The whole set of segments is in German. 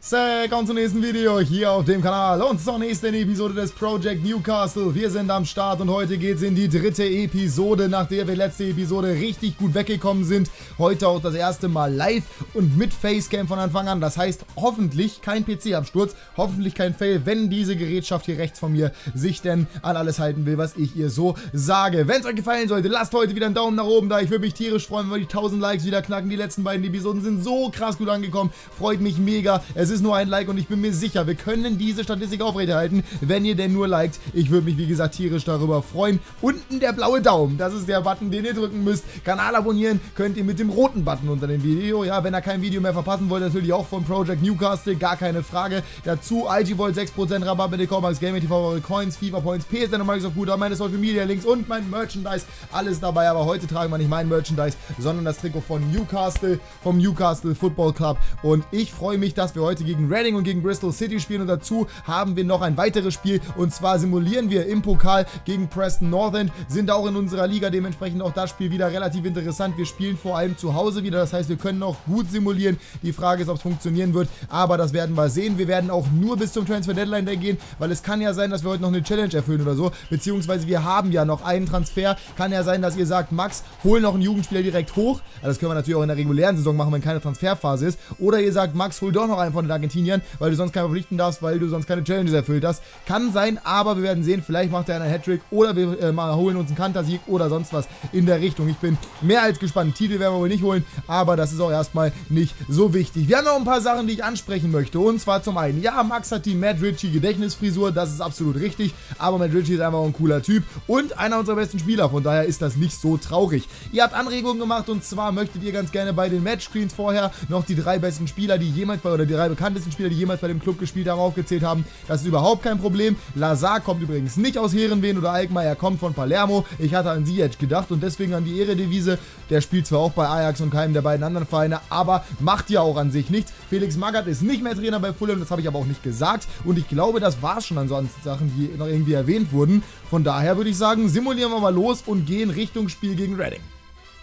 Willkommen zum nächsten Video hier auf dem Kanal und zur nächsten Episode des Project Newcastle. Wir sind am Start und heute geht es in die dritte Episode, nach der wir letzte Episode richtig gut weggekommen sind. Heute auch das erste Mal live und mit Facecam von Anfang an. Das heißt hoffentlich kein PC-Absturz, hoffentlich kein Fail, wenn diese Gerätschaft hier rechts von mir sich denn an alles halten will, was ich ihr so sage. Wenn es euch gefallen sollte, lasst heute wieder einen Daumen nach oben da. Ich würde mich tierisch freuen, wenn wir die 1000 Likes wieder knacken. Die letzten beiden Episoden sind so krass gut angekommen. Freut mich mega. Es es ist nur ein Like und ich bin mir sicher, wir können diese Statistik aufrechterhalten, wenn ihr denn nur liked. Ich würde mich, wie gesagt, tierisch darüber freuen. Unten der blaue Daumen, das ist der Button, den ihr drücken müsst. Kanal abonnieren könnt ihr mit dem roten Button unter dem Video. Ja, wenn ihr kein Video mehr verpassen wollt, natürlich auch von Project Newcastle, gar keine Frage. Dazu IG Volt 6% Rabatt mit Comax Gaming TV, eure Coins, FIFA Points, PSN und Microsoft Guter, meine Social Media Links und mein Merchandise. Alles dabei, aber heute tragen wir nicht mein Merchandise, sondern das Trikot von Newcastle, vom Newcastle Football Club. Und ich freue mich, dass wir heute heute gegen Reading und gegen Bristol City spielen und dazu haben wir noch ein weiteres Spiel und zwar simulieren wir im Pokal gegen Preston Northern, sind auch in unserer Liga, dementsprechend auch das Spiel wieder relativ interessant. Wir spielen vor allem zu Hause wieder, das heißt wir können auch gut simulieren. Die Frage ist, ob es funktionieren wird, aber das werden wir sehen. Wir werden auch nur bis zum Transfer Deadline Day gehen, weil es kann ja sein, dass wir heute noch eine Challenge erfüllen oder so, beziehungsweise wir haben ja noch einen Transfer. Kann ja sein, dass ihr sagt, Max, hol noch einen Jugendspieler direkt hoch. Das können wir natürlich auch in der regulären Saison machen, wenn keine Transferphase ist. Oder ihr sagt, Max, hol doch noch einen von mit Argentinien, weil du sonst keinen verpflichten darfst, weil du sonst keine Challenges erfüllt hast. Kann sein, aber wir werden sehen, vielleicht macht er einen Hattrick oder wir äh, mal holen uns einen Kantersieg oder sonst was in der Richtung. Ich bin mehr als gespannt. Titel werden wir wohl nicht holen, aber das ist auch erstmal nicht so wichtig. Wir haben noch ein paar Sachen, die ich ansprechen möchte. Und zwar zum einen, ja, Max hat die Matt Ritchie Gedächtnisfrisur, das ist absolut richtig, aber Matt Ritchie ist einfach ein cooler Typ und einer unserer besten Spieler, von daher ist das nicht so traurig. Ihr habt Anregungen gemacht und zwar möchtet ihr ganz gerne bei den Matchscreens vorher noch die drei besten Spieler, die jemals bei, oder die drei bekanntesten Spieler, die jemals bei dem Club gespielt haben, aufgezählt haben. Das ist überhaupt kein Problem. Lazar kommt übrigens nicht aus Herenveen oder Alkmaar, er kommt von Palermo. Ich hatte an Ziyech gedacht und deswegen an die Ehredevise. Der spielt zwar auch bei Ajax und keinem der beiden anderen Vereine, aber macht ja auch an sich nichts. Felix Magath ist nicht mehr Trainer bei Fulham, das habe ich aber auch nicht gesagt. Und ich glaube, das war es schon an sonst Sachen, die noch irgendwie erwähnt wurden. Von daher würde ich sagen, simulieren wir mal los und gehen Richtung Spiel gegen Reading.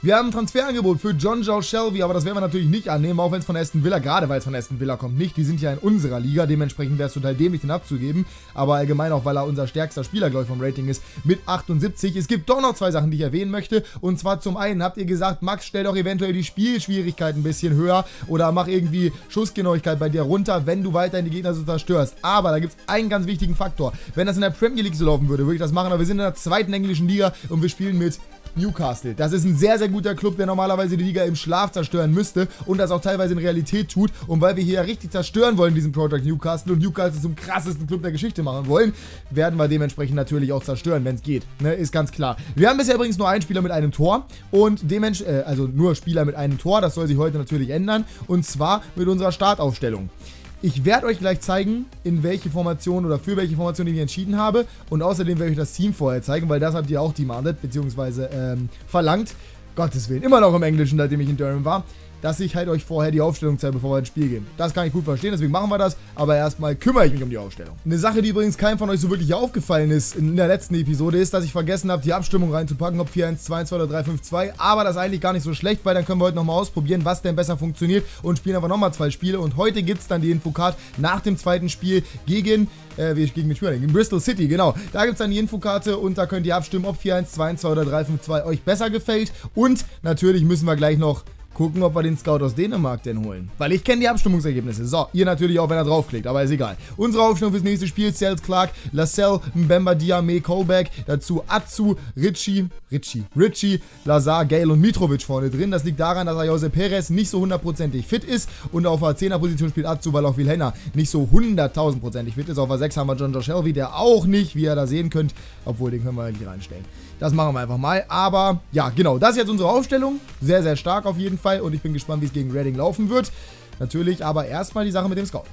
Wir haben ein Transferangebot für John Joe Shelby, aber das werden wir natürlich nicht annehmen, auch wenn es von Aston Villa, gerade weil es von Aston Villa kommt, nicht. Die sind ja in unserer Liga, dementsprechend wäre es total dämlich, den abzugeben. Aber allgemein auch, weil er unser stärkster Spieler, glaube ich, vom Rating ist, mit 78. Es gibt doch noch zwei Sachen, die ich erwähnen möchte. Und zwar zum einen habt ihr gesagt, Max, stell doch eventuell die Spielschwierigkeit ein bisschen höher oder mach irgendwie Schussgenauigkeit bei dir runter, wenn du weiterhin die Gegner so zerstörst. Aber da gibt es einen ganz wichtigen Faktor. Wenn das in der Premier League so laufen würde, würde ich das machen, aber wir sind in der zweiten englischen Liga und wir spielen mit Newcastle. Das ist ein sehr, sehr guter Club, der normalerweise die Liga im Schlaf zerstören müsste und das auch teilweise in Realität tut. Und weil wir hier richtig zerstören wollen, diesen Project Newcastle und Newcastle zum krassesten Club der Geschichte machen wollen, werden wir dementsprechend natürlich auch zerstören, wenn es geht. Ne, ist ganz klar. Wir haben bisher übrigens nur einen Spieler mit einem Tor und dementsprechend, äh, also nur Spieler mit einem Tor, das soll sich heute natürlich ändern und zwar mit unserer Startaufstellung. Ich werde euch gleich zeigen, in welche Formation oder für welche Formation ich mich entschieden habe. Und außerdem werde ich euch das Team vorher zeigen, weil das habt ihr auch demanded, beziehungsweise ähm, verlangt. Gottes Willen, immer noch im Englischen, seitdem ich in Durham war dass ich halt euch vorher die Aufstellung zeige, bevor wir ins Spiel gehen. Das kann ich gut verstehen, deswegen machen wir das. Aber erstmal kümmere ich mich um die Aufstellung. Eine Sache, die übrigens keinem von euch so wirklich aufgefallen ist in der letzten Episode, ist, dass ich vergessen habe, die Abstimmung reinzupacken, ob 4-1-2-1-2 oder 3-5-2. Aber das ist eigentlich gar nicht so schlecht, weil dann können wir heute nochmal ausprobieren, was denn besser funktioniert und spielen aber nochmal zwei Spiele. Und heute gibt es dann die Infocard nach dem zweiten Spiel gegen äh, gegen den Spieler, gegen Bristol City, genau. Da gibt es dann die Infokarte und da könnt ihr abstimmen, ob 4-1-2-1-2 oder 3-5-2 euch besser gefällt. Und natürlich müssen wir gleich noch gucken, ob wir den Scout aus Dänemark denn holen. Weil ich kenne die Abstimmungsergebnisse. So, ihr natürlich auch, wenn er draufklickt, aber ist egal. Unsere Aufstellung fürs nächste Spiel, Cells Clark, Lascelles, Mbemba, Diame, Colback, dazu Atsu, Ritchie, Ritchie, Ritchie, Lazar, Gale und Mitrovic vorne drin. Das liegt daran, dass Jose Perez nicht so hundertprozentig fit ist und auf der 10er Position spielt Atsu, weil auch Wilhelna nicht so hunderttausendprozentig fit ist. Auf der 6 haben wir John Josh Helvey, der auch nicht, wie ihr da sehen könnt, obwohl den können wir eigentlich reinstellen. Das machen wir einfach mal. Aber ja, genau, das ist jetzt unsere Aufstellung. Sehr, sehr stark auf jeden Fall. Und ich bin gespannt, wie es gegen Reading laufen wird. Natürlich, aber erstmal die Sache mit dem Scout.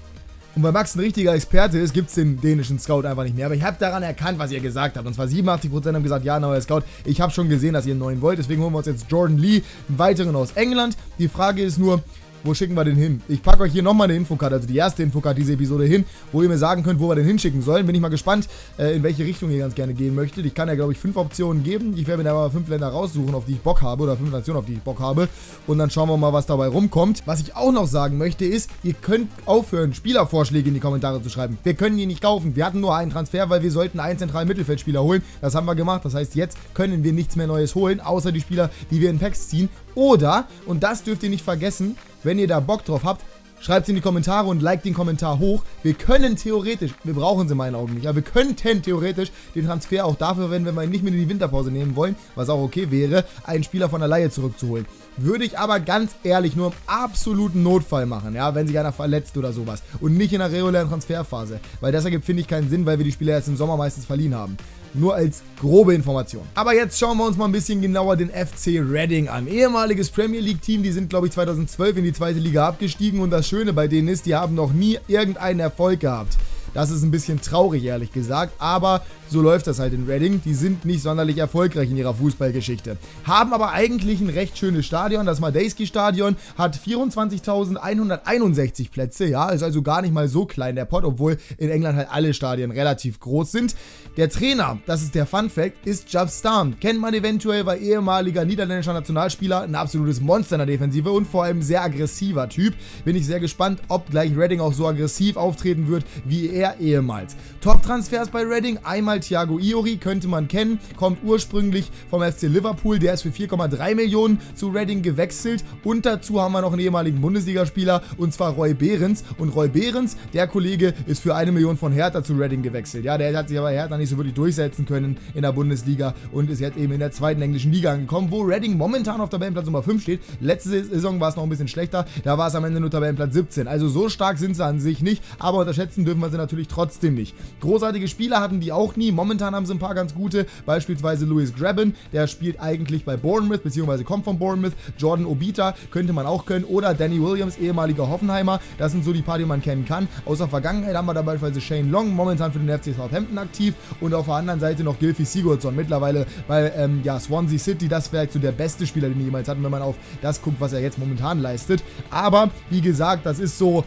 Und weil Max ein richtiger Experte ist, gibt es den dänischen Scout einfach nicht mehr. Aber ich habe daran erkannt, was ihr gesagt habt. Und zwar 87% haben gesagt, ja, neuer Scout. Ich habe schon gesehen, dass ihr einen neuen wollt. Deswegen holen wir uns jetzt Jordan Lee, einen weiteren aus England. Die Frage ist nur, wo schicken wir den hin? Ich packe euch hier nochmal eine Infocard, also die erste Infocard dieser Episode hin, wo ihr mir sagen könnt, wo wir den hinschicken sollen. Bin ich mal gespannt, äh, in welche Richtung ihr ganz gerne gehen möchtet. Ich kann ja, glaube ich, fünf Optionen geben. Ich werde mir da mal fünf Länder raussuchen, auf die ich Bock habe, oder fünf Nationen, auf die ich Bock habe. Und dann schauen wir mal, was dabei rumkommt. Was ich auch noch sagen möchte, ist, ihr könnt aufhören, Spielervorschläge in die Kommentare zu schreiben. Wir können die nicht kaufen. Wir hatten nur einen Transfer, weil wir sollten einen zentralen Mittelfeldspieler holen. Das haben wir gemacht. Das heißt, jetzt können wir nichts mehr Neues holen, außer die Spieler, die wir in Packs ziehen. Oder, und das dürft ihr nicht vergessen, wenn ihr da Bock drauf habt, Schreibt es in die Kommentare und liked den Kommentar hoch. Wir können theoretisch, wir brauchen sie in meinen Augen nicht, aber wir könnten theoretisch den Transfer auch dafür verwenden, wenn wir ihn nicht mehr in die Winterpause nehmen wollen, was auch okay wäre, einen Spieler von der Laie zurückzuholen. Würde ich aber ganz ehrlich nur im absoluten Notfall machen, ja, wenn sich einer verletzt oder sowas. Und nicht in der regulären Transferphase. Weil das ergibt, finde ich, keinen Sinn, weil wir die Spieler jetzt im Sommer meistens verliehen haben. Nur als grobe Information. Aber jetzt schauen wir uns mal ein bisschen genauer den FC Reading an. Ehemaliges Premier League Team, die sind glaube ich 2012 in die zweite Liga abgestiegen und das Schöne bei denen ist, die haben noch nie irgendeinen Erfolg gehabt. Das ist ein bisschen traurig, ehrlich gesagt. Aber so läuft das halt in Reading. Die sind nicht sonderlich erfolgreich in ihrer Fußballgeschichte. Haben aber eigentlich ein recht schönes Stadion. Das Madejski Stadion hat 24.161 Plätze. Ja, ist also gar nicht mal so klein der Pot, obwohl in England halt alle Stadien relativ groß sind. Der Trainer, das ist der Fun Fact, ist Jab Starm. Kennt man eventuell, war ehemaliger niederländischer Nationalspieler, ein absolutes Monster in der Defensive und vor allem sehr aggressiver Typ. Bin ich sehr gespannt, ob gleich Reading auch so aggressiv auftreten wird wie er er ehemals. Top-Transfers bei Reading, einmal Thiago Iori, könnte man kennen, kommt ursprünglich vom FC Liverpool, der ist für 4,3 Millionen zu Reading gewechselt und dazu haben wir noch einen ehemaligen Bundesligaspieler und zwar Roy Behrens und Roy Behrens, der Kollege, ist für eine Million von Hertha zu Reading gewechselt. Ja, der hat sich aber Hertha nicht so wirklich durchsetzen können in der Bundesliga und ist jetzt eben in der zweiten englischen Liga angekommen, wo Reading momentan auf Tabellenplatz Nummer 5 steht. Letzte Saison war es noch ein bisschen schlechter, da war es am Ende nur Tabellenplatz 17. Also so stark sind sie an sich nicht, aber unterschätzen dürfen wir sie natürlich natürlich trotzdem nicht. Großartige Spieler hatten die auch nie. Momentan haben sie ein paar ganz gute. Beispielsweise Louis Graben, der spielt eigentlich bei Bournemouth, beziehungsweise kommt von Bournemouth. Jordan Obita könnte man auch können. Oder Danny Williams, ehemaliger Hoffenheimer. Das sind so die paar, die man kennen kann. Aus der Vergangenheit haben wir da beispielsweise Shane Long, momentan für den FC Southampton aktiv. Und auf der anderen Seite noch Gilfie Sigurdsson, mittlerweile bei ähm, ja, Swansea City. Das wäre so der beste Spieler, den wir jemals hatten, wenn man auf das guckt, was er jetzt momentan leistet. Aber wie gesagt, das ist so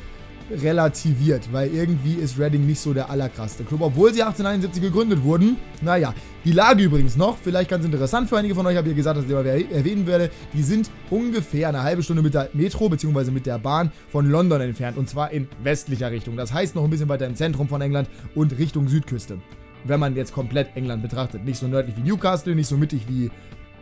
relativiert, weil irgendwie ist Reading nicht so der allerkrasseste Club, obwohl sie 1871 gegründet wurden. Naja, die Lage übrigens noch, vielleicht ganz interessant für einige von euch, habe ich gesagt, dass ich mal erwähnen werde, die sind ungefähr eine halbe Stunde mit der Metro bzw. mit der Bahn von London entfernt und zwar in westlicher Richtung. Das heißt noch ein bisschen weiter im Zentrum von England und Richtung Südküste. Wenn man jetzt komplett England betrachtet. Nicht so nördlich wie Newcastle, nicht so mittig wie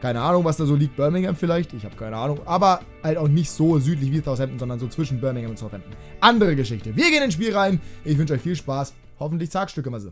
keine Ahnung, was da so liegt. Birmingham vielleicht. Ich habe keine Ahnung. Aber halt auch nicht so südlich wie Southampton, sondern so zwischen Birmingham und Southampton. Andere Geschichte. Wir gehen ins Spiel rein. Ich wünsche euch viel Spaß. Hoffentlich Zagstücke mal so.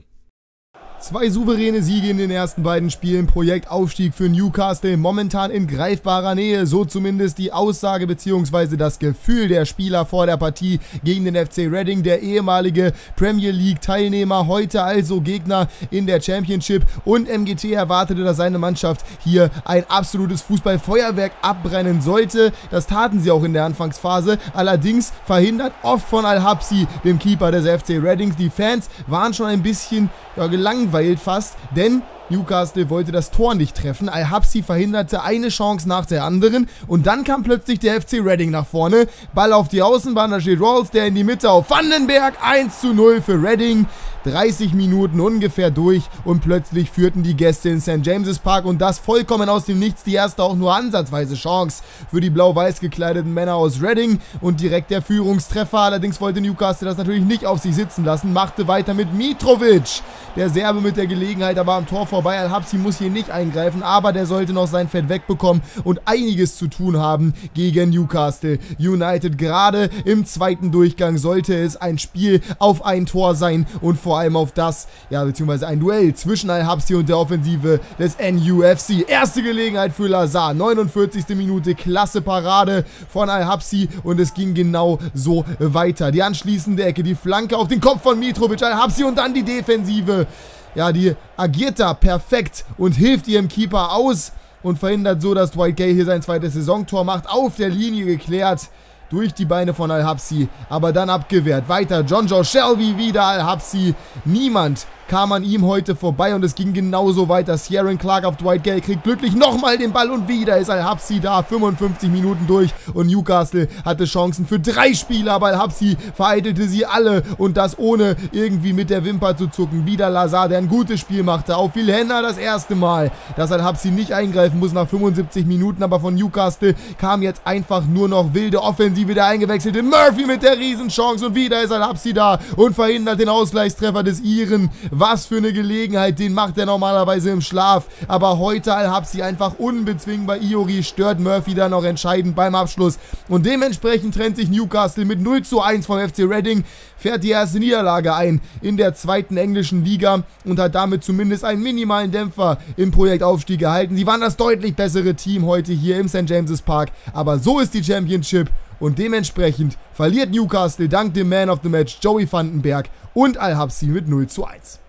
Zwei souveräne Siege in den ersten beiden Spielen. Projekt Aufstieg für Newcastle momentan in greifbarer Nähe. So zumindest die Aussage bzw. das Gefühl der Spieler vor der Partie gegen den FC Reading. Der ehemalige Premier League Teilnehmer, heute also Gegner in der Championship. Und MGT erwartete, dass seine Mannschaft hier ein absolutes Fußballfeuerwerk abbrennen sollte. Das taten sie auch in der Anfangsphase. Allerdings verhindert oft von Al-Habsi, dem Keeper des FC Reading. Die Fans waren schon ein bisschen ja, gelangweilt fast, denn Newcastle wollte das Tor nicht treffen. Al-Habsi verhinderte eine Chance nach der anderen und dann kam plötzlich der FC Reading nach vorne. Ball auf die Außenbahn, da steht Rawls, der in die Mitte auf Vandenberg. 1 zu 0 für Reading. 30 Minuten ungefähr durch und plötzlich führten die Gäste in St. James's Park und das vollkommen aus dem Nichts die erste auch nur ansatzweise Chance für die blau-weiß gekleideten Männer aus Reading und direkt der Führungstreffer. Allerdings wollte Newcastle das natürlich nicht auf sich sitzen lassen, machte weiter mit Mitrovic. Der Serbe mit der Gelegenheit, aber am Tor vorbei. Al-Habsi muss hier nicht eingreifen, aber der sollte noch sein Fett wegbekommen und einiges zu tun haben gegen Newcastle United. Gerade im zweiten Durchgang sollte es ein Spiel auf ein Tor sein und vor vor allem auf das, ja, beziehungsweise ein Duell zwischen Al-Habsi und der Offensive des NUFC. Erste Gelegenheit für Lazar, 49. Minute, klasse Parade von Al-Habsi und es ging genau so weiter. Die anschließende Ecke, die Flanke auf den Kopf von Mitrovic, Al-Habsi und dann die Defensive. Ja, die agiert da perfekt und hilft ihrem Keeper aus und verhindert so, dass Dwight Gay hier sein zweites Saisontor macht. Auf der Linie geklärt durch die Beine von Al-Habsi, aber dann abgewehrt. Weiter John Joe Shelby, wieder Al-Habsi. Niemand kam an ihm heute vorbei und es ging genauso weiter. Sierra Clark auf Dwight Gale kriegt glücklich nochmal den Ball und wieder ist Al-Habsi da. 55 Minuten durch und Newcastle hatte Chancen für drei Spieler, aber Al-Habsi vereitelte sie alle und das ohne irgendwie mit der Wimper zu zucken. Wieder Lazar, der ein gutes Spiel machte. Auf Vilhena das erste Mal, dass Al-Habsi nicht eingreifen muss nach 75 Minuten, aber von Newcastle kam jetzt einfach nur noch wilde Offensive der eingewechselte Murphy mit der Riesenchance und wieder ist Al-Habsi da und verhindert den Ausgleichstreffer des Iren. Was für eine Gelegenheit, den macht er normalerweise im Schlaf, aber heute Al-Habsi einfach unbezwingbar. Iori stört Murphy dann noch entscheidend beim Abschluss und dementsprechend trennt sich Newcastle mit 0 zu 1 vom FC Reading, fährt die erste Niederlage ein in der zweiten englischen Liga und hat damit zumindest einen minimalen Dämpfer im Projektaufstieg gehalten. Sie waren das deutlich bessere Team heute hier im St. James's Park, aber so ist die Championship und dementsprechend verliert Newcastle dank dem Man of the Match Joey Vandenberg und Al-Habsi mit 0 zu 1.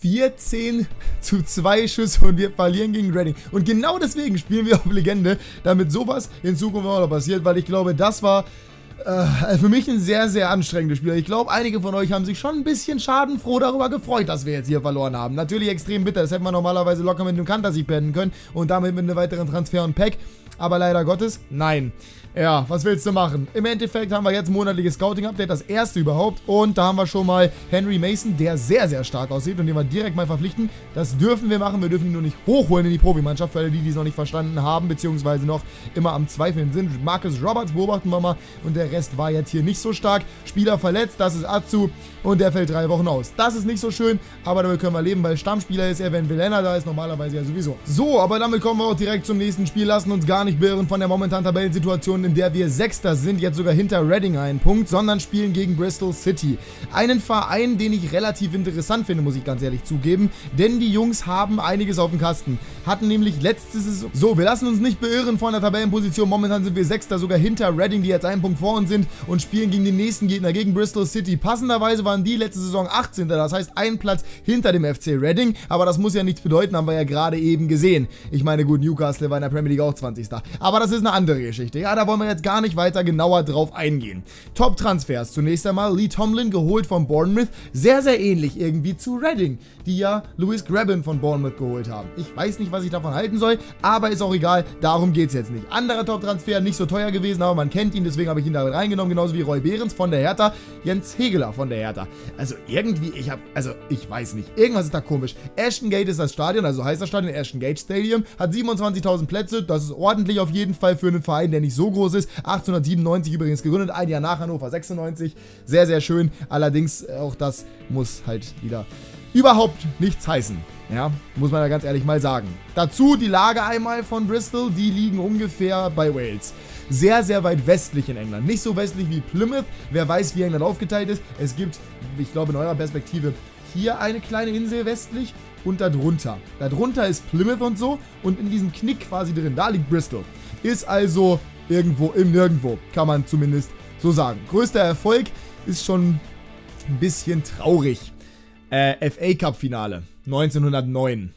14 zu 2 Schüsse und wir verlieren gegen Reading. Und genau deswegen spielen wir auf Legende, damit sowas in Zukunft auch noch passiert, weil ich glaube, das war äh, für mich ein sehr, sehr anstrengendes Spiel. Ich glaube, einige von euch haben sich schon ein bisschen schadenfroh darüber gefreut, dass wir jetzt hier verloren haben. Natürlich extrem bitter, das hätten wir normalerweise locker mit einem Kantersieg beenden können und damit mit einem weiteren Transfer und Pack. Aber leider Gottes, nein. Ja, was willst du machen? Im Endeffekt haben wir jetzt ein monatliches Scouting-Update, das erste überhaupt. Und da haben wir schon mal Henry Mason, der sehr, sehr stark aussieht und den wir direkt mal verpflichten. Das dürfen wir machen, wir dürfen ihn nur nicht hochholen in die Profimannschaft, für alle die, die es noch nicht verstanden haben, beziehungsweise noch immer am Zweifeln sind. Marcus Roberts beobachten wir mal und der Rest war jetzt hier nicht so stark. Spieler verletzt, das ist Atsu und der fällt drei Wochen aus. Das ist nicht so schön, aber damit können wir leben, weil Stammspieler ist er, wenn Villena da ist, normalerweise ja sowieso. So, aber damit kommen wir auch direkt zum nächsten Spiel, lassen uns gar nicht beirren von der momentanen Tabellensituation Situation, in der wir Sechster sind, jetzt sogar hinter Reading einen Punkt, sondern spielen gegen Bristol City. Einen Verein, den ich relativ interessant finde, muss ich ganz ehrlich zugeben, denn die Jungs haben einiges auf dem Kasten. Hatten nämlich letzte Saison... So, wir lassen uns nicht beirren von der Tabellenposition. Momentan sind wir Sechster, sogar hinter Reading, die jetzt einen Punkt vor uns sind und spielen gegen den nächsten Gegner, gegen Bristol City. Passenderweise waren die letzte Saison 18. Das heißt, ein Platz hinter dem FC Reading, aber das muss ja nichts bedeuten, haben wir ja gerade eben gesehen. Ich meine, gut, Newcastle war in der Premier League auch 20. Aber das ist eine andere Geschichte. Ja, da wollen wir jetzt gar nicht weiter genauer drauf eingehen. Top-Transfers. Zunächst einmal Lee Tomlin geholt von Bournemouth. Sehr, sehr ähnlich irgendwie zu Reading, die ja Louis Graben von Bournemouth geholt haben. Ich weiß nicht, was ich davon halten soll, aber ist auch egal. Darum geht es jetzt nicht. Anderer Top-Transfer, nicht so teuer gewesen, aber man kennt ihn, deswegen habe ich ihn damit reingenommen. Genauso wie Roy Behrens von der Hertha, Jens Hegeler von der Hertha. Also irgendwie, ich habe, also ich weiß nicht. Irgendwas ist da komisch. Ashton Gate ist das Stadion, also heißt das Stadion Ashton Gate Stadium, hat 27.000 Plätze. Das ist ordentlich auf jeden Fall für einen Verein, der nicht so groß ist. 1897 übrigens gegründet, ein Jahr nach Hannover 96. Sehr, sehr schön. Allerdings, äh, auch das muss halt wieder überhaupt nichts heißen. Ja, muss man ja ganz ehrlich mal sagen. Dazu die Lage einmal von Bristol, die liegen ungefähr bei Wales. Sehr, sehr weit westlich in England. Nicht so westlich wie Plymouth. Wer weiß, wie England aufgeteilt ist. Es gibt, ich glaube in eurer Perspektive, hier eine kleine Insel westlich und darunter. Darunter ist Plymouth und so und in diesem Knick quasi drin, da liegt Bristol. Ist also irgendwo im Nirgendwo, kann man zumindest so sagen. Größter Erfolg ist schon ein bisschen traurig. Äh, FA Cup Finale 1909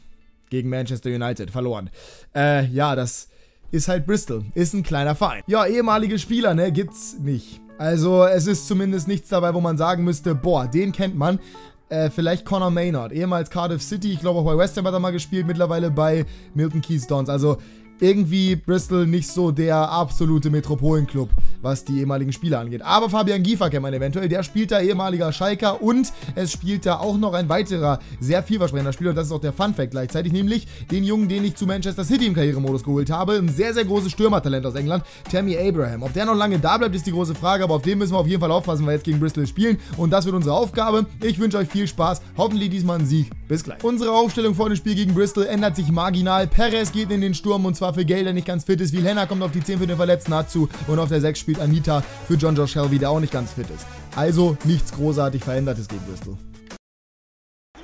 gegen Manchester United verloren. Äh, ja, das ist halt Bristol, ist ein kleiner Verein. Ja, ehemalige Spieler, ne, gibt's nicht. Also es ist zumindest nichts dabei, wo man sagen müsste, boah, den kennt man. Äh, vielleicht Connor Maynard, ehemals Cardiff City, ich glaube auch bei West Ham hat er mal gespielt, mittlerweile bei Milton Keys Dons. Also irgendwie Bristol nicht so der absolute Metropolenclub, was die ehemaligen Spieler angeht. Aber Fabian Giefer kennt man eventuell, der spielt da ehemaliger Schalker und es spielt da auch noch ein weiterer sehr vielversprechender Spieler und das ist auch der Fun-Fact gleichzeitig, nämlich den Jungen, den ich zu Manchester City im Karrieremodus geholt habe. Ein sehr, sehr großes Stürmertalent aus England, Tammy Abraham. Ob der noch lange da bleibt, ist die große Frage, aber auf den müssen wir auf jeden Fall aufpassen, weil wir jetzt gegen Bristol spielen und das wird unsere Aufgabe. Ich wünsche euch viel Spaß, hoffentlich diesmal einen Sieg. Bis gleich. Unsere Aufstellung vor dem Spiel gegen Bristol ändert sich marginal. Perez geht in den Sturm und zwar für Geld, der nicht ganz fit ist. Vilhena kommt auf die 10 für den verletzten Natsu und auf der 6 spielt Anita für John Josh Shelby, der auch nicht ganz fit ist. Also nichts großartig Verändertes gegen Bristol.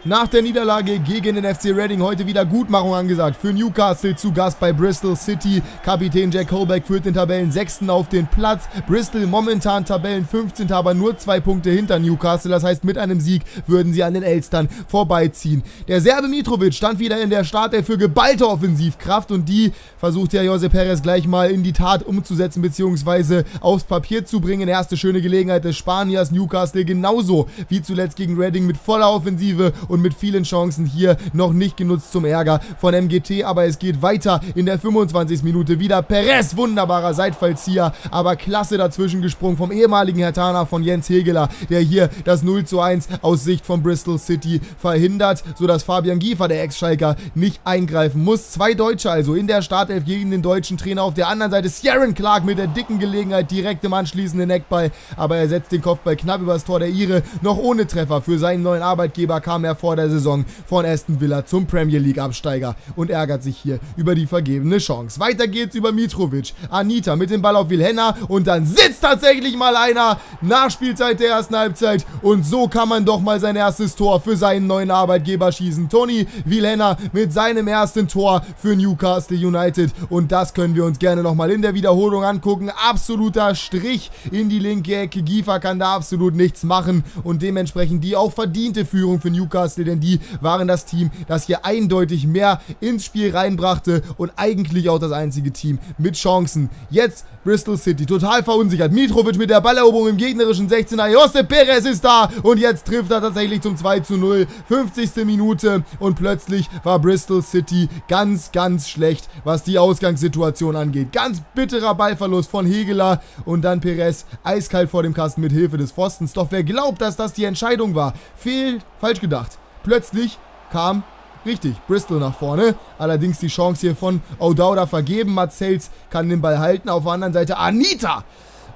Nach der Niederlage gegen den FC Reading heute wieder Gutmachung angesagt. Für Newcastle zu Gast bei Bristol City. Kapitän Jack Holbeck führt den Tabellen 6. auf den Platz. Bristol momentan Tabellen 15. aber nur zwei Punkte hinter Newcastle. Das heißt, mit einem Sieg würden sie an den Elstern vorbeiziehen. Der Serbe Mitrovic stand wieder in der Startelf für geballte Offensivkraft und die versucht ja Jose Perez gleich mal in die Tat umzusetzen bzw. aufs Papier zu bringen. Erste schöne Gelegenheit des Spaniers. Newcastle genauso wie zuletzt gegen Reading mit voller Offensive und mit vielen Chancen hier noch nicht genutzt zum Ärger von MGT. Aber es geht weiter in der 25. Minute. Wieder Perez, wunderbarer Seitfallzieher, aber klasse dazwischen gesprungen vom ehemaligen Hertaner von Jens Hegeler, der hier das 0 zu 1 aus Sicht von Bristol City verhindert, sodass Fabian Giefer, der Ex-Schalker, nicht eingreifen muss. Zwei Deutsche also in der Startelf gegen den deutschen Trainer. Auf der anderen Seite Sharon Clark mit der dicken Gelegenheit direkt im anschließenden Eckball, aber er setzt den Kopfball knapp übers Tor der Ire. Noch ohne Treffer für seinen neuen Arbeitgeber kam er vor der Saison von Aston Villa zum Premier League Absteiger und ärgert sich hier über die vergebene Chance. Weiter geht's über Mitrovic. Anita mit dem Ball auf Wilhenna und dann sitzt tatsächlich mal einer nach Spielzeit der ersten Halbzeit und so kann man doch mal sein erstes Tor für seinen neuen Arbeitgeber schießen. Tony Wilhenna mit seinem ersten Tor für Newcastle United und das können wir uns gerne nochmal in der Wiederholung angucken. Absoluter Strich in die linke Ecke. Giefer kann da absolut nichts machen und dementsprechend die auch verdiente Führung für Newcastle, denn die waren das Team, das hier eindeutig mehr ins Spiel reinbrachte und eigentlich auch das einzige Team mit Chancen. Jetzt Bristol City, total verunsichert. Mitrovic mit der Balleroberung im gegnerischen 16er. Josep Perez ist da und jetzt trifft er tatsächlich zum 2 zu 0. 50. Minute und plötzlich war Bristol City ganz, ganz schlecht, was die Ausgangssituation angeht. Ganz bitterer Ballverlust von Hegeler und dann Perez eiskalt vor dem Kasten mit Hilfe des Pfostens. Doch wer glaubt, dass das die Entscheidung war, fehlt, falsch gedacht. Plötzlich kam Richtig, Bristol nach vorne. Allerdings die Chance hier von O'Dowda vergeben. Matzels kann den Ball halten. Auf der anderen Seite Anita.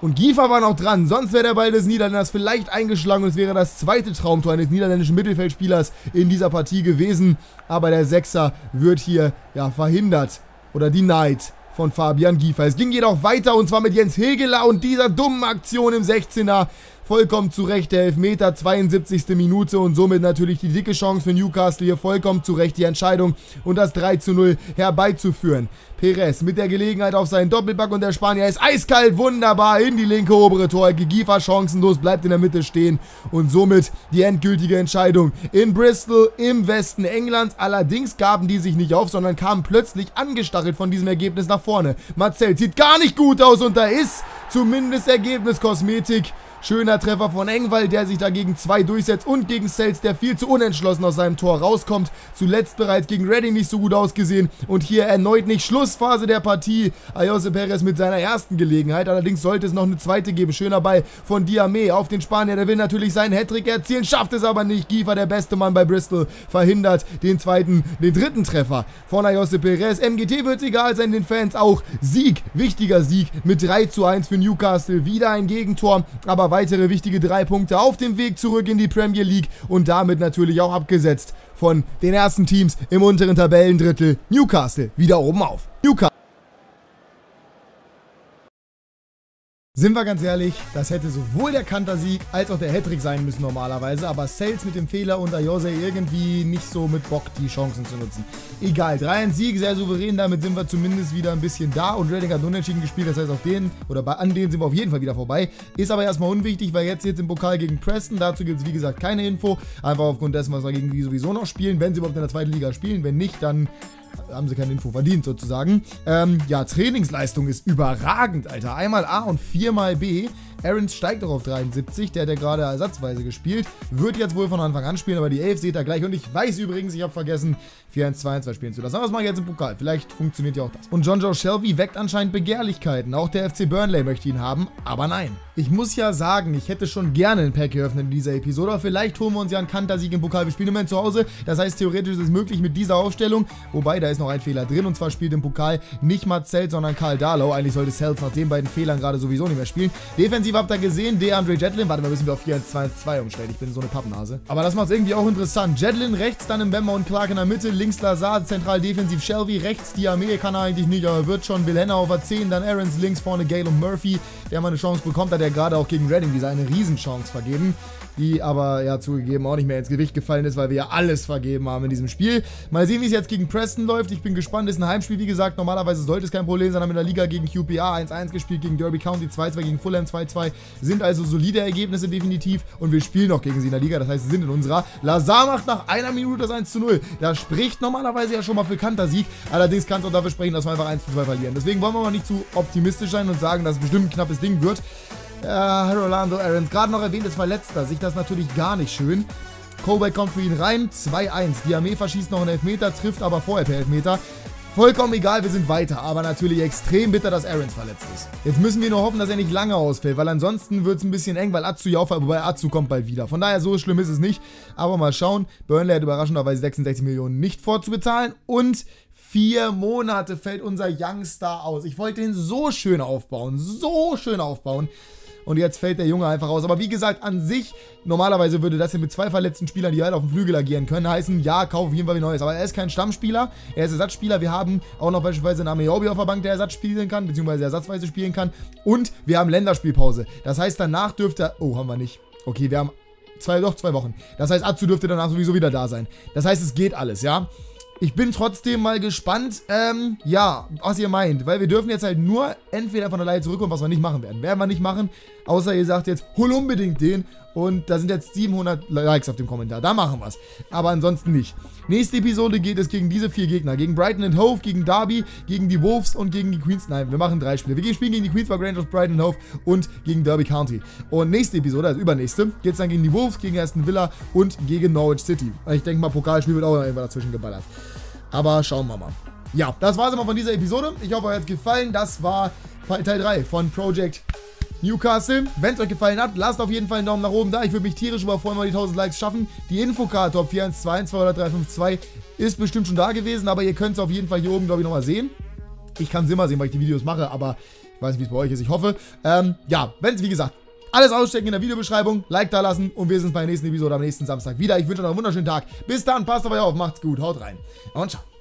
Und Giefer war noch dran. Sonst wäre der Ball des Niederländers vielleicht eingeschlagen und es wäre das zweite Traumtor eines niederländischen Mittelfeldspielers in dieser Partie gewesen. Aber der Sechser wird hier ja verhindert oder denied von Fabian Giefer. Es ging jedoch weiter und zwar mit Jens Hegeler und dieser dummen Aktion im 16er. Vollkommen zu Recht der Elfmeter, 72. Minute und somit natürlich die dicke Chance für Newcastle hier vollkommen zu Recht die Entscheidung und das 3 zu 0 herbeizuführen. Perez mit der Gelegenheit auf seinen Doppelback und der Spanier ist eiskalt, wunderbar in die linke obere Torecke. Giefer chancenlos, bleibt in der Mitte stehen und somit die endgültige Entscheidung in Bristol im Westen Englands. Allerdings gaben die sich nicht auf, sondern kamen plötzlich angestachelt von diesem Ergebnis nach vorne. Marcel sieht gar nicht gut aus und da ist zumindest Ergebniskosmetik. Schöner Treffer von Engwald, der sich dagegen zwei durchsetzt und gegen Sales, der viel zu unentschlossen aus seinem Tor rauskommt. Zuletzt bereits gegen Reading nicht so gut ausgesehen und hier erneut nicht Schlussphase der Partie. Ayose Perez mit seiner ersten Gelegenheit. Allerdings sollte es noch eine zweite geben. Schöner Ball von Diame auf den Spanier. Der will natürlich seinen Hattrick erzielen, schafft es aber nicht. Giefer, der beste Mann bei Bristol, verhindert den zweiten, den dritten Treffer von Ayose Perez. MGT wird egal sein, den Fans auch. Sieg, wichtiger Sieg mit 3 zu 1 für Newcastle. Wieder ein Gegentor, aber weitere wichtige drei Punkte auf dem Weg zurück in die Premier League und damit natürlich auch abgesetzt von den ersten Teams im unteren Tabellendrittel. Newcastle wieder oben auf. Newcastle. Sind wir ganz ehrlich, das hätte sowohl der Kantersieg als auch der Hattrick sein müssen normalerweise, aber Sales mit dem Fehler und Ayose irgendwie nicht so mit Bock, die Chancen zu nutzen. Egal, 3-1 Sieg, sehr souverän, damit sind wir zumindest wieder ein bisschen da und Redding hat unentschieden gespielt, das heißt auf den, oder bei, an denen sind wir auf jeden Fall wieder vorbei. Ist aber erstmal unwichtig, weil jetzt jetzt im Pokal gegen Preston, dazu gibt es wie gesagt keine Info, einfach aufgrund dessen, was wir gegen die sowieso noch spielen, wenn sie überhaupt in der zweiten Liga spielen, wenn nicht, dann haben sie keine Info verdient sozusagen. Ähm, ja, Trainingsleistung ist überragend, Alter. Einmal A und viermal B. Aarons steigt doch auf 73, der hat ja gerade ersatzweise gespielt. Wird jetzt wohl von Anfang an spielen, aber die 11 seht ihr gleich. Und ich weiß übrigens, ich habe vergessen, 4-1-2-1-2 spielen zu lassen. Aber das mache ich jetzt im Pokal. Vielleicht funktioniert ja auch das. Und John Joe Shelby weckt anscheinend Begehrlichkeiten. Auch der FC Burnley möchte ihn haben, aber nein. Ich muss ja sagen, ich hätte schon gerne ein Pack geöffnet in dieser Episode. Vielleicht holen wir uns ja einen Kantersieg im Pokal. Wir spielen im Moment zu Hause. Das heißt, theoretisch ist es möglich mit dieser Aufstellung. Wobei, da ist noch ein Fehler drin. Und zwar spielt im Pokal nicht Marcel, sondern Karl Darlow. Eigentlich sollte Cells nach den beiden Fehlern gerade sowieso nicht mehr spielen. Defensiv habt ihr gesehen, DeAndre Jetlin. Warte mal, müssen wir auf 4-1-2-1-2 umstellen. Ich bin so eine Pappnase. Aber das macht es irgendwie auch interessant. Jetlin rechts, dann im Bemmer und Clark in der Mitte. Links Lazard, zentral defensiv Shelby. Rechts Diame kann er eigentlich nicht, aber wird schon. Wilhenna auf A10. Dann Aarons links vorne Gale und Murphy, der mal eine Chance bekommt. Hat er gerade auch gegen Redding diese eine Riesenchance vergeben. Die aber ja zugegeben auch nicht mehr ins Gewicht gefallen ist, weil wir ja alles vergeben haben in diesem Spiel. Mal sehen, wie es jetzt gegen Preston läuft. Ich bin gespannt, ist ein Heimspiel, wie gesagt. Normalerweise sollte es kein Problem sein, haben in der Liga gegen QPA 1-1 gespielt, gegen Derby County 2-2, gegen Fulham 2-2. Sind also solide Ergebnisse definitiv und wir spielen noch gegen sie in der Liga, das heißt, sie sind in unserer. Lazar macht nach einer Minute das 1 0. Das spricht normalerweise ja schon mal für Kantersieg. Allerdings kann es auch dafür sprechen, dass wir einfach 1 2 verlieren. Deswegen wollen wir mal nicht zu optimistisch sein und sagen, dass es bestimmt ein knappes Ding wird. Ja, Rolando Aarons, gerade noch erwähnt, ist verletzter. Sich das natürlich gar nicht schön. Kobeck kommt für ihn rein, 2-1. Die Armee verschießt noch einen Elfmeter, trifft aber vorher per Elfmeter. Vollkommen egal, wir sind weiter, aber natürlich extrem bitter, dass Aarons verletzt ist. Jetzt müssen wir nur hoffen, dass er nicht lange ausfällt, weil ansonsten wird es ein bisschen eng, weil Atsu ja auffällt, wobei Atsu kommt bald wieder. Von daher, so schlimm ist es nicht, aber mal schauen. Burnley hat überraschenderweise 66 Millionen nicht vorzubezahlen und vier Monate fällt unser Youngstar aus. Ich wollte ihn so schön aufbauen, so schön aufbauen und jetzt fällt der Junge einfach raus. Aber wie gesagt, an sich, normalerweise würde das hier mit zwei verletzten Spielern, die halt auf dem Flügel agieren können, heißen, ja, kauf auf jeden Fall wie Neues. Aber er ist kein Stammspieler, er ist Ersatzspieler. Wir haben auch noch beispielsweise einen Ameobi auf der Bank, der Ersatz spielen kann, beziehungsweise ersatzweise spielen kann. Und wir haben Länderspielpause. Das heißt, danach dürfte... Oh, haben wir nicht. Okay, wir haben zwei, doch zwei Wochen. Das heißt, Atsu dürfte danach sowieso wieder da sein. Das heißt, es geht alles, ja. Ich bin trotzdem mal gespannt, ähm, ja, was ihr meint. Weil wir dürfen jetzt halt nur entweder von der Leihe zurückkommen, was wir nicht machen werden. Werden wir nicht machen, außer ihr sagt jetzt, hol unbedingt den und da sind jetzt 700 Likes auf dem Kommentar. Da machen wir es. Aber ansonsten nicht. Nächste Episode geht es gegen diese vier Gegner. Gegen Brighton and Hove, gegen Derby, gegen die Wolves und gegen die Queens. Nein, wir machen drei Spiele. Wir spielen gegen die Queens Park Rangers, Brighton and Hove und gegen Derby County. Und nächste Episode, also übernächste, geht es dann gegen die Wolves, gegen Aston Villa und gegen Norwich City. Ich denke mal, Pokalspiel wird auch irgendwann dazwischen geballert. Aber schauen wir mal. Ja, das war es immer von dieser Episode. Ich hoffe, euch hat es gefallen. Das war Teil 3 von Project Newcastle. Wenn es euch gefallen hat, lasst auf jeden Fall einen Daumen nach oben da. Ich würde mich tierisch überfreuen, mal die 1000 Likes schaffen. Die Infocard Top 4121 oder 352 ist bestimmt schon da gewesen, aber ihr könnt es auf jeden Fall hier oben, glaube ich, nochmal sehen. Ich kann es immer sehen, weil ich die Videos mache, aber ich weiß nicht, wie es bei euch ist. Ich hoffe. Ähm, ja, wenn es, wie gesagt, alles ausstecken in der Videobeschreibung, Like da lassen und wir sehen uns bei der nächsten Episode am nächsten Samstag wieder. Ich wünsche euch einen wunderschönen Tag. Bis dann, passt auf euch auf, macht's gut, haut rein und ciao.